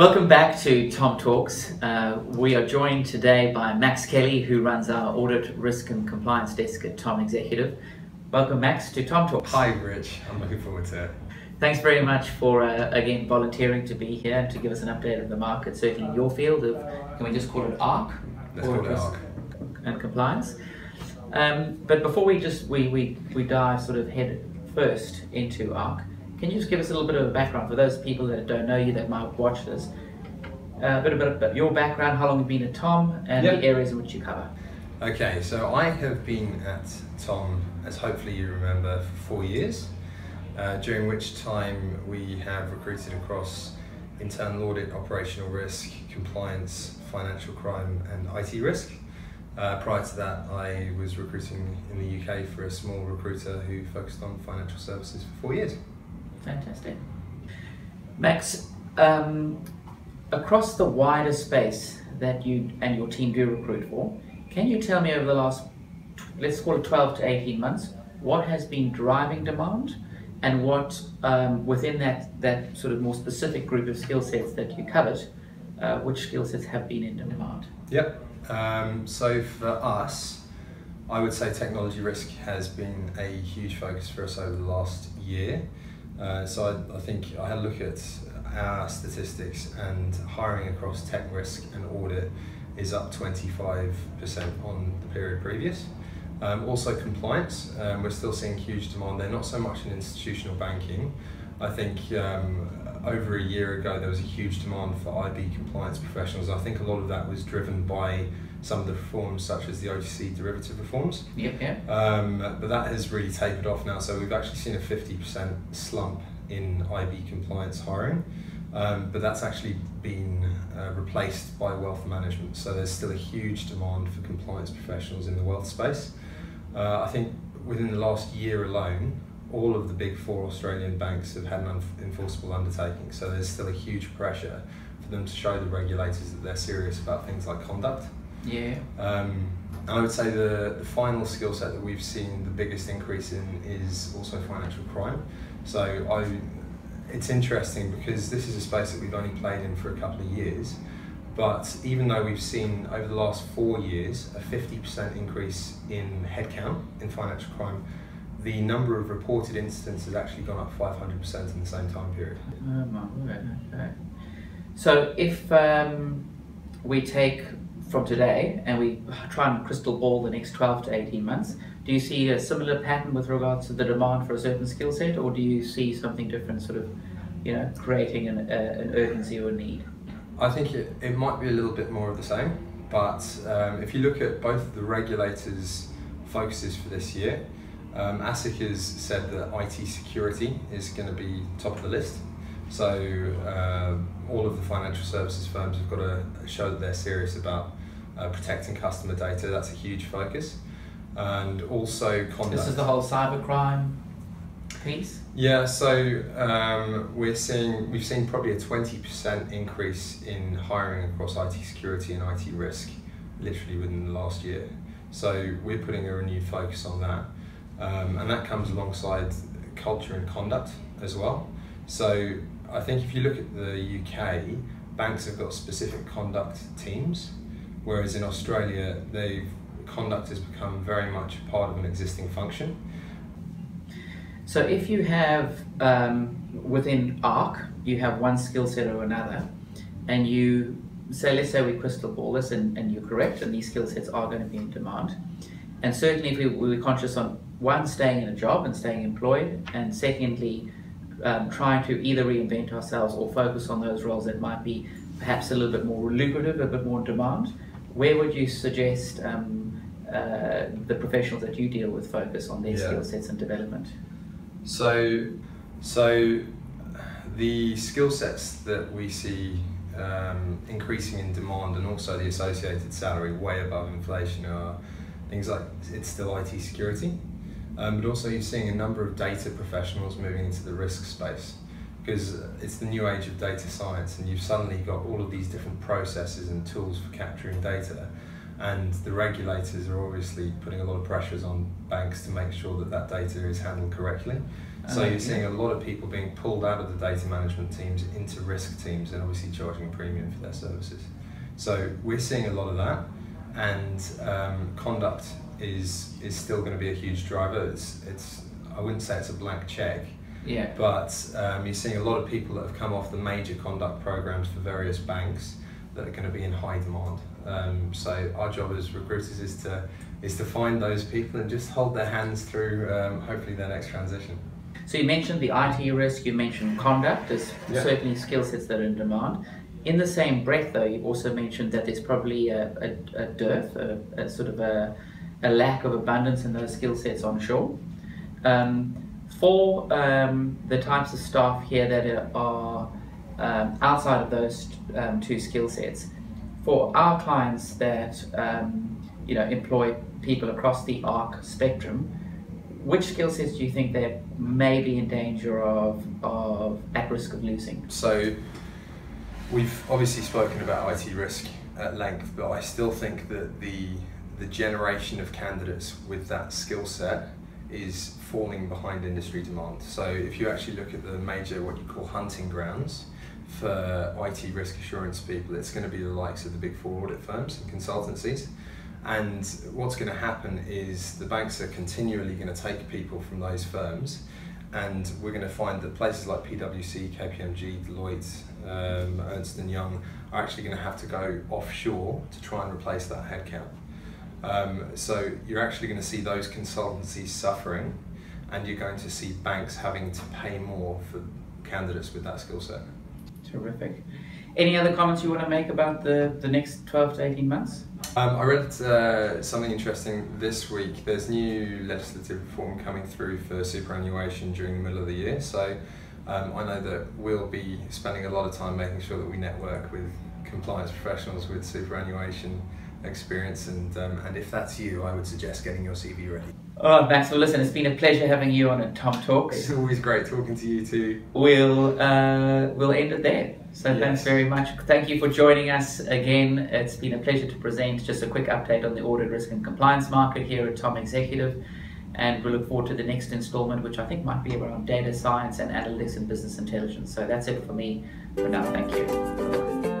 Welcome back to Tom Talks. Uh, we are joined today by Max Kelly, who runs our audit, risk, and compliance desk at Tom Executive. Welcome, Max, to Tom Talks. Hi, Rich. I'm looking forward to it. Thanks very much for uh, again volunteering to be here and to give us an update of the market, certainly in your field of can we just call it ARC? Let's call it ARC. And compliance. Um, but before we just we, we, we dive sort of head first into ARC, can you just give us a little bit of a background for those people that don't know you that might watch this? Uh, a bit about your background, how long you've been at Tom, and Yep. the areas in which you cover. Okay, so I have been at Tom, as hopefully you remember, for four years, uh, during which time we have recruited across internal audit, operational risk, compliance, financial crime, and IT risk. Uh, prior to that, I was recruiting in the UK for a small recruiter who focused on financial services for four years. Fantastic. Max, um, across the wider space that you and your team do recruit for, can you tell me over the last, let's call it 12 to 18 months, what has been driving demand and what um, within that, that sort of more specific group of skill sets that you covered, uh, which skill sets have been in demand? Yep. Um, so for us, I would say technology risk has been a huge focus for us over the last year. Uh, so I, I think I had a look at our statistics and hiring across tech risk and audit is up 25% on the period previous. Um, also compliance, um, we're still seeing huge demand there, not so much in institutional banking. I think um, over a year ago there was a huge demand for IB compliance professionals. I think a lot of that was driven by some of the reforms such as the OTC derivative reforms. Yep, yep. Um, but that has really tapered off now, so we've actually seen a 50% slump in IB compliance hiring. Um, but that's actually been uh, replaced by wealth management. So there's still a huge demand for compliance professionals in the wealth space. Uh, I think within the last year alone, all of the big four Australian banks have had an enforceable undertaking. So there's still a huge pressure for them to show the regulators that they're serious about things like conduct. Yeah. Um, and I would say the, the final skill set that we've seen the biggest increase in is also financial crime. So I, it's interesting because this is a space that we've only played in for a couple of years. But even though we've seen over the last four years a 50% increase in headcount in financial crime, the number of reported incidents has actually gone up 500% in the same time period. Oh my word, okay. So if um, we take from today and we try and crystal ball the next 12 to 18 months, do you see a similar pattern with regards to the demand for a certain skill set or do you see something different sort of, you know, creating an, uh, an urgency or a need? I think it, it might be a little bit more of the same, but um, if you look at both the regulators' focuses for this year, um, ASIC has said that IT security is going to be top of the list. So uh, all of the financial services firms have got to show that they're serious about uh, protecting customer data. That's a huge focus, and also conduct. This is the whole cybercrime piece. Yeah, so um, we're seeing we've seen probably a twenty percent increase in hiring across IT security and IT risk, literally within the last year. So we're putting a renewed focus on that, um, and that comes alongside culture and conduct as well. So I think if you look at the UK, banks have got specific conduct teams, whereas in Australia, they've conduct has become very much part of an existing function. So if you have um, within ARC, you have one skill set or another, and you say, let's say we crystal ball this, and, and you're correct, and these skill sets are going to be in demand. And certainly, if we, we're conscious on one, staying in a job and staying employed, and secondly, um, trying to either reinvent ourselves or focus on those roles that might be perhaps a little bit more lucrative, a bit more in demand, where would you suggest um, uh, the professionals that you deal with focus on their Yeah. skill sets and development? So, so the skill sets that we see um, increasing in demand and also the associated salary way above inflation are things like it's still IT security, um, but also you're seeing a number of data professionals moving into the risk space because it's the new age of data science and you've suddenly got all of these different processes and tools for capturing data and the regulators are obviously putting a lot of pressures on banks to make sure that that data is handled correctly. So you're seeing a lot of people being pulled out of the data management teams into risk teams and obviously charging a premium for their services. So we're seeing a lot of that, and um, conduct is is still going to be a huge driver. It's it's I wouldn't say it's a blank check, Yeah. but um, you're seeing a lot of people that have come off the major conduct programs for various banks that are going to be in high demand. Um, so our job as recruiters is to is to find those people and just hold their hands through um, hopefully their next transition. So you mentioned the IT risk, you mentioned conduct, there's Yeah. certainly skill sets that are in demand. In the same breath, though, you also mentioned that there's probably a, a, a dearth, a, a sort of a, a lack of abundance in those skill sets onshore. Um, for um, the types of staff here that are um, outside of those um, two skill sets, for our clients that um, you know employ people across the ARC spectrum, which skill sets do you think they may be in danger of, of at risk of losing? So we've obviously spoken about IT risk at length, but I still think that the the generation of candidates with that skill set is falling behind industry demand. So if you actually look at the major what you call hunting grounds for IT risk assurance people, it's going to be the likes of the big four audit firms and consultancies. And what's going to happen is the banks are continually going to take people from those firms, and we're going to find that places like PwC, KPMG, Deloitte, um, Ernst and Young are actually going to have to go offshore to try and replace that headcount. Um, so you're actually going to see those consultancies suffering, and you're going to see banks having to pay more for candidates with that skill set. Terrific. Any other comments you want to make about the, the next 12 to 18 months? Um, I read uh, something interesting this week. There's new legislative reform coming through for superannuation during the middle of the year. So um, I know that we'll be spending a lot of time making sure that we network with compliance professionals with superannuation experience. And, um, and if that's you, I would suggest getting your CV ready. Oh, Max, well, listen, it's been a pleasure having you on at Tom Talks. It's always great talking to you too. We'll, uh, we'll end it there. So Yes. thanks very much. Thank you for joining us again. It's been a pleasure to present just a quick update on the audit risk and compliance market here at Tom Executive. And we look forward to the next installment, which I think might be around data science and analytics and business intelligence. So that's it for me for now. Thank you.